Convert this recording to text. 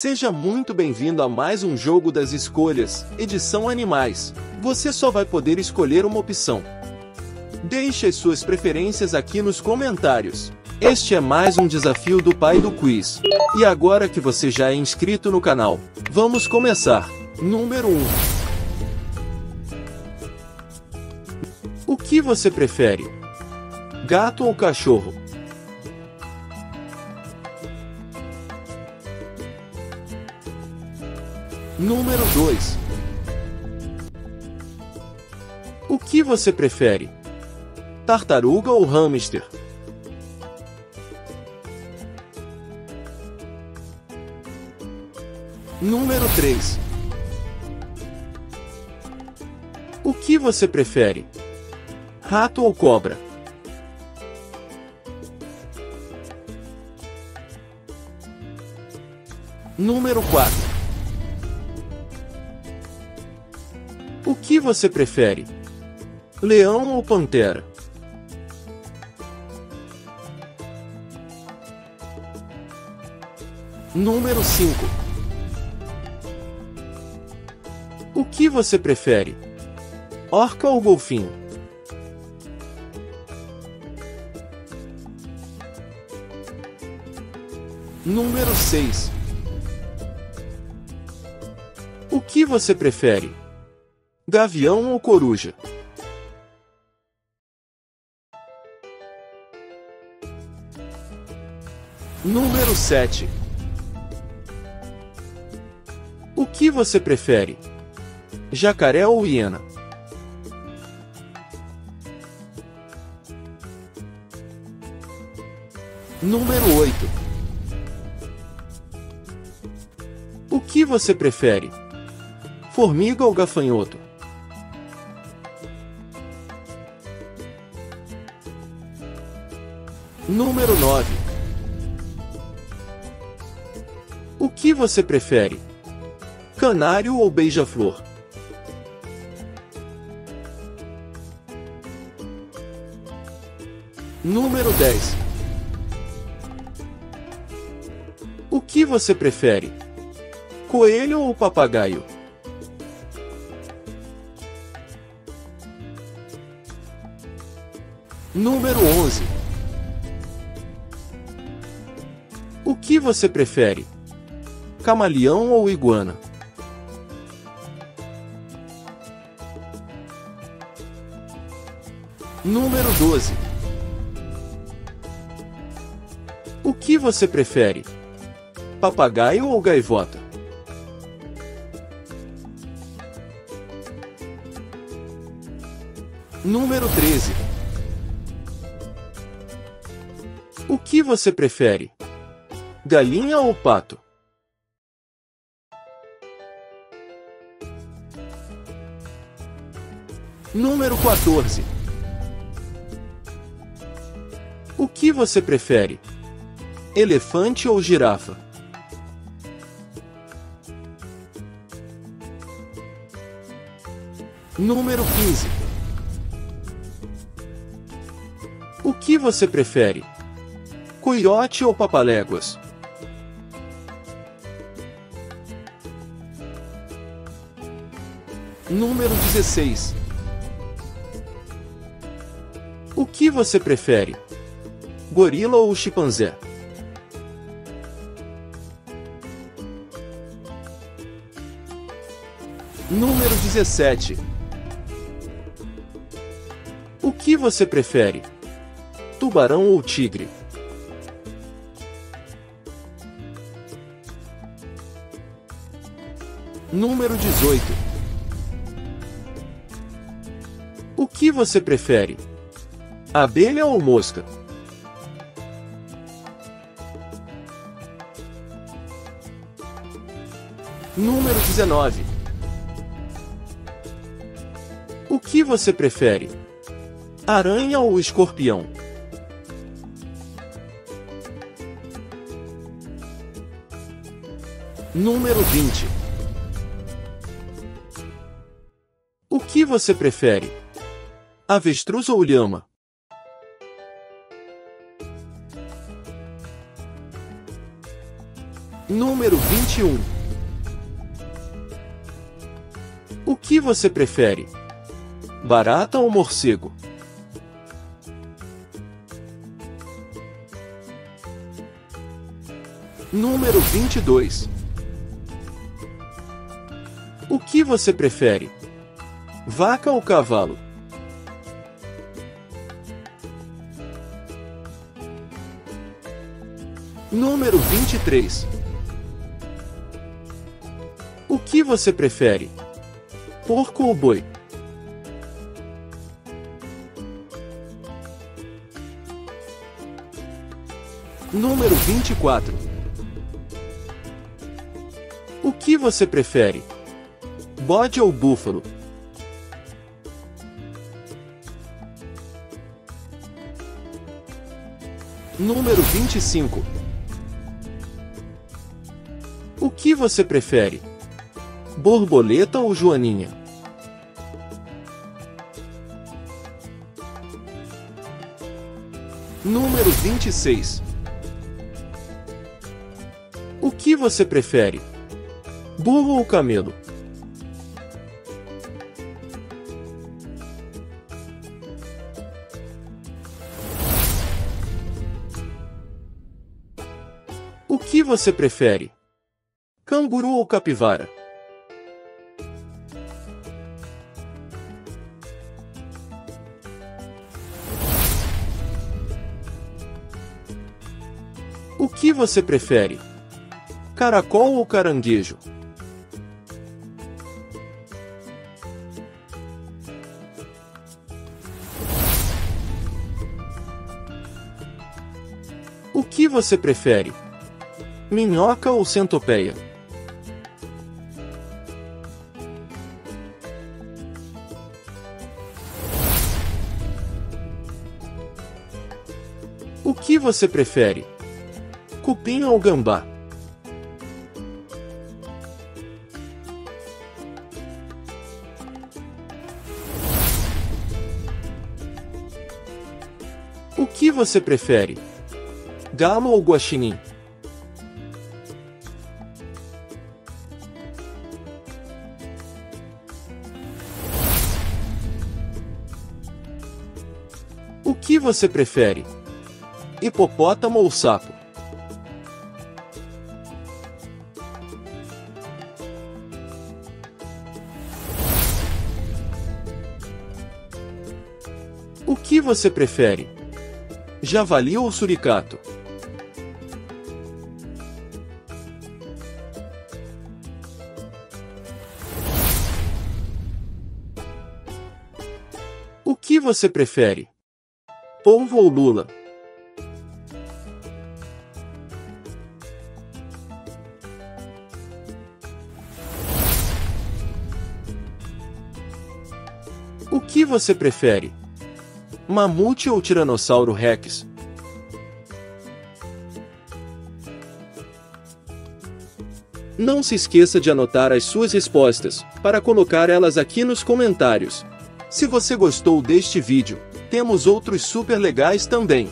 Seja muito bem-vindo a mais um jogo das escolhas, edição animais. Você só vai poder escolher uma opção. Deixe as suas preferências aqui nos comentários. Este é mais um desafio do pai do quiz. E agora que você já é inscrito no canal, vamos começar. Número 1. O que você prefere? Gato ou cachorro? Número 2. O que você prefere? Tartaruga ou hamster? Número 3. O que você prefere? Rato ou cobra? Número 4. O que você prefere? Leão ou pantera? Número 5. O que você prefere? Orca ou golfinho? Número 6. O que você prefere? Gavião ou coruja? Número 7. O que você prefere? Jacaré ou hiena? Número 8. O que você prefere? Formiga ou gafanhoto? Número 9. O que você prefere? Canário ou beija-flor? Número 10. O que você prefere? Coelho ou papagaio? Número 11. Que você prefere? Camaleão ou iguana? Número 12. O que você prefere? Papagaio ou gaivota? Número 13. O que você prefere? Galinha ou pato? Número 14. O que você prefere? Elefante ou girafa? Número 15. O que você prefere? Coiote ou papaléguas? Número 16. O que você prefere? Gorila ou chimpanzé? Número 17. O que você prefere? Tubarão ou tigre? Número 18. Que você prefere? Abelha ou mosca? Número 19. O que você prefere? Aranha ou escorpião? Número 20. O que você prefere? Avestruz ou lhama? Número 21. O que você prefere? Barata ou morcego? Número 22. O que você prefere? Vaca ou cavalo? Número 23. O que você prefere? Porco ou boi? Número 24. O que você prefere? Bode ou búfalo? Número 25. Que você prefere? Borboleta ou joaninha? Número 26. O que você prefere? Burro ou camelo? O que você prefere? Canguru ou capivara? O que você prefere? Caracol ou caranguejo? O que você prefere? Minhoca ou centopeia? O que você prefere? Cupim ou gambá? O que você prefere? Gama ou guaxinim? O que você prefere? Hipopótamo ou sapo? O que você prefere? Javali ou suricato? O que você prefere? Polvo ou lula? Que você prefere? Mamute ou Tiranossauro Rex? Não se esqueça de anotar as suas respostas, para colocar elas aqui nos comentários. Se você gostou deste vídeo, temos outros super legais também.